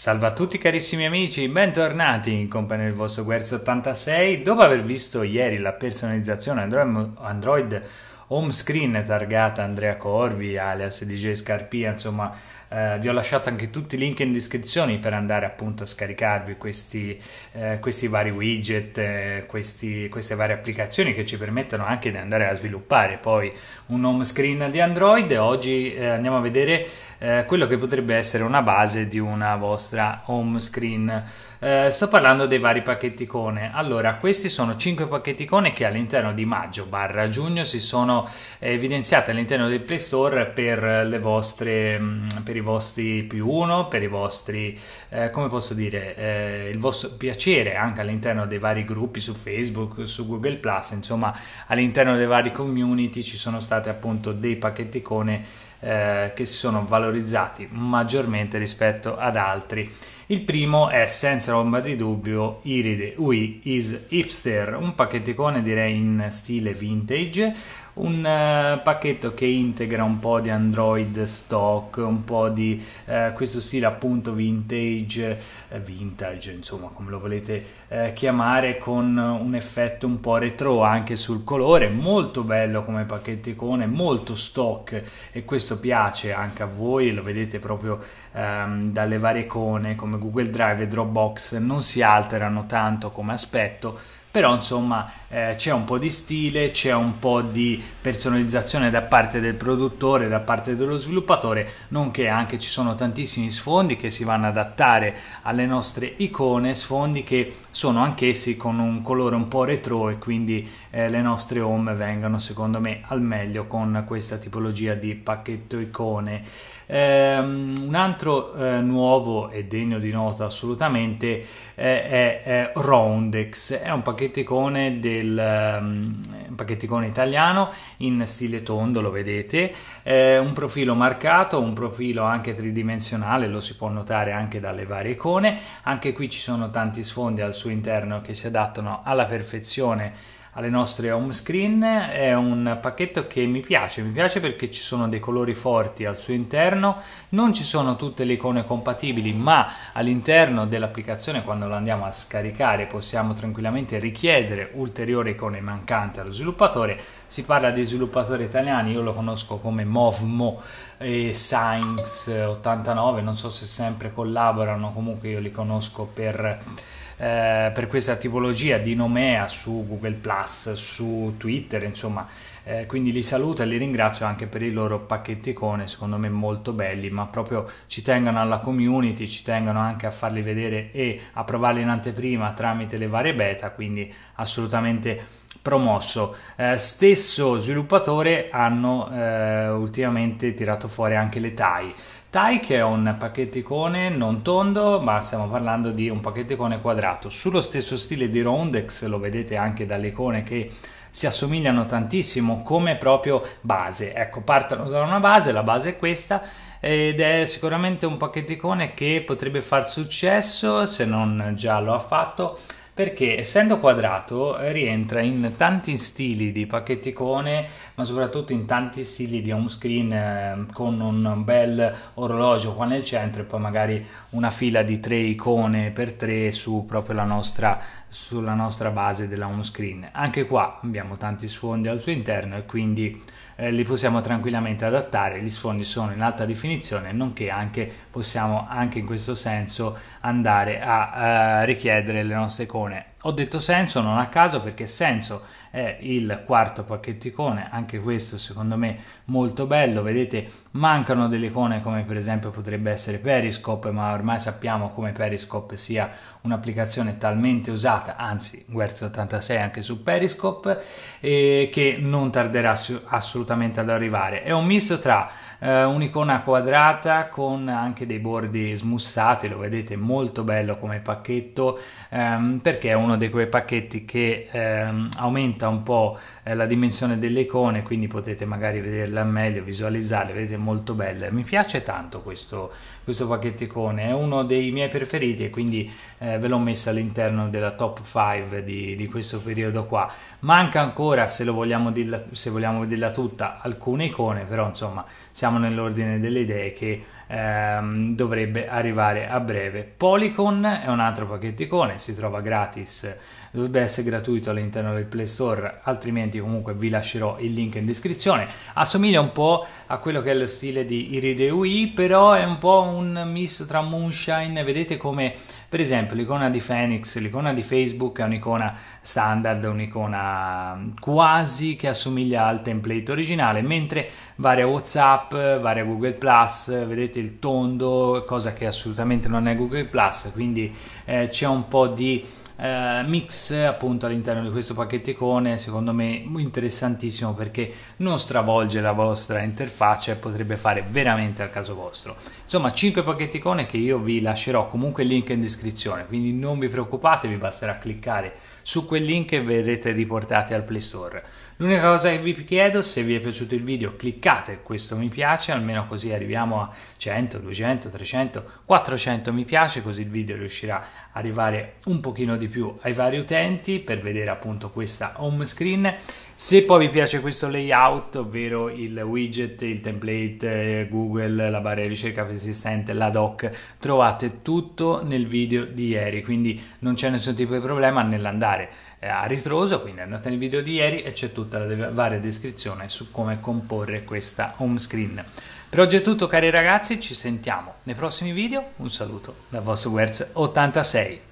Salve a tutti carissimi amici, bentornati in compagnia del vostro Guerzo 86. Dopo aver visto ieri la personalizzazione Android home screen targata Andrea Corvi, alias DJ Scarpia, insomma eh, vi ho lasciato anche tutti i link in descrizione per andare appunto a scaricarvi questi, eh, questi vari widget, eh, questi, queste varie applicazioni che ci permettono anche di andare a sviluppare poi un home screen di Android. Oggi eh, andiamo a vedere eh, quello che potrebbe essere una base di una vostra home screen. Eh, sto parlando dei vari pacchetti icone. Allora, questi sono 5 pacchetti icone che all'interno di maggio barra giugno si sono evidenziati all'interno del Play Store per le vostre mm, per i vostri più uno, per i vostri eh, come posso dire, eh, il vostro piacere anche all'interno dei vari gruppi su Facebook, su Google Plus, insomma, all'interno dei vari community ci sono stati appunto dei pacchetti icone eh, che si sono valorizzati maggiormente rispetto ad altri. Il primo è senza ombra di dubbio Iride UI is Hipster, un pacchetticone direi in stile vintage, un uh, pacchetto che integra un po' di Android stock, un po' di uh, questo stile appunto vintage, uh, vintage insomma come lo volete chiamare, con un effetto un po' retro anche sul colore, molto bello come pacchetticone, molto stock e questo piace anche a voi, lo vedete proprio um, dalle varie icone come Google Drive e Dropbox non si alterano tanto come aspetto però insomma eh, c'è un po' di stile, c'è un po' di personalizzazione da parte del produttore, da parte dello sviluppatore, nonché anche ci sono tantissimi sfondi che si vanno ad adattare alle nostre icone, sfondi che sono anch'essi con un colore un po' retro e quindi eh, le nostre home vengono secondo me al meglio con questa tipologia di pacchetto icone. Um, un altro uh, nuovo e degno di nota assolutamente eh, è, è Roundex, è un pacchetticone, del, um, un pacchetticone italiano in stile tondo, lo vedete, eh, un profilo marcato, un profilo anche tridimensionale, lo si può notare anche dalle varie icone, anche qui ci sono tanti sfondi al suo interno che si adattano alla perfezione alle nostre home screen. È un pacchetto che mi piace mi piace perché ci sono dei colori forti al suo interno. Non ci sono tutte le icone compatibili ma all'interno dell'applicazione quando lo andiamo a scaricare possiamo tranquillamente richiedere ulteriori icone mancanti allo sviluppatore. Si parla di sviluppatori italiani io lo conosco come Movmo e Science 89 non so se sempre collaborano comunque io li conosco per eh, per questa tipologia di nomea su Google Plus, su Twitter, insomma. Eh, quindi li saluto e li ringrazio anche per i loro pacchetti icone, secondo me molto belli, ma proprio ci tengono alla community, ci tengono anche a farli vedere e a provarli in anteprima tramite le varie beta, quindi assolutamente promosso. Eh, stesso sviluppatore hanno eh, ultimamente tirato fuori anche le TAI. Tai che è un pacchetticone non tondo, ma stiamo parlando di un pacchetticone quadrato. Sullo stesso stile di Roundex, lo vedete anche dalle icone che si assomigliano tantissimo come proprio base. Ecco, partono da una base, la base è questa ed è sicuramente un pacchetticone che potrebbe far successo se non già lo ha fatto perché essendo quadrato rientra in tanti stili di pacchetticone ma soprattutto in tanti stili di home screen eh, con un bel orologio qua nel centro e poi magari una fila di tre icone per tre su proprio la nostra sulla nostra base della home screen anche qua abbiamo tanti sfondi al suo interno e quindi eh, li possiamo tranquillamente adattare, gli sfondi sono in alta definizione, nonché anche possiamo anche in questo senso andare a uh, richiedere le nostre icone. Ho detto senso non a caso perché senso è il quarto pacchetticone, anche questo secondo me molto bello, vedete mancano delle icone come per esempio potrebbe essere Periscope, ma ormai sappiamo come Periscope sia un'applicazione talmente usata, anzi Guerzo 86 anche su Periscope, e che non tarderà assolutamente ad arrivare. È un misto tra eh, un'icona quadrata con anche dei bordi smussati, lo vedete molto bello come pacchetto ehm, perché è uno di quei pacchetti che ehm, aumenta un po' eh, la dimensione delle icone, quindi potete magari vederle meglio, visualizzarle, vedete molto belle. Mi piace tanto questo, questo pacchetto icone, è uno dei miei preferiti e quindi eh, ve l'ho messo all'interno della top 5 di, di, questo periodo qua. Manca ancora, se, lo vogliamo dirla, se vogliamo vederla tutta, alcune icone, però insomma siamo nell'ordine delle idee che ehm, dovrebbe arrivare a breve. Polycon è un altro pacchetticone, si trova gratis, dovrebbe essere gratuito all'interno del Play Store, altrimenti comunque vi lascerò il link in descrizione. Assomiglia un po' a quello che è lo stile di Iride però è un po' un misto tra Moonshine, vedete come per esempio l'icona di Phoenix, l'icona di Facebook è un'icona standard, un'icona quasi che assomiglia al template originale, mentre varia WhatsApp, varia Google Plus, vedete il tondo, cosa che assolutamente non è Google Plus, quindi eh, c'è un po' di eh, mix appunto all'interno di questo pacchetticone secondo me interessantissimo perché non stravolge la vostra interfaccia e potrebbe fare veramente al caso vostro. Insomma 5 pacchetticone che io vi lascerò comunque il link in descrizione quindi non vi preoccupate vi basterà cliccare su quel link e verrete riportati al Play Store L'unica cosa che vi chiedo, se vi è piaciuto il video, cliccate questo mi piace, almeno così arriviamo a 100, 200, 300, 400 mi piace, così il video riuscirà a arrivare un pochino di più ai vari utenti per vedere appunto questa home screen. Se poi vi piace questo layout, ovvero il widget, il template, Google, la barra di ricerca persistente, la doc, trovate tutto nel video di ieri, quindi non c'è nessun tipo di problema nell'andare a ritroso, quindi andate nel video di ieri e c'è tutta la varia descrizione su come comporre questa home screen. Per oggi è tutto cari ragazzi, ci sentiamo nei prossimi video, un saluto dal vostro Werz86.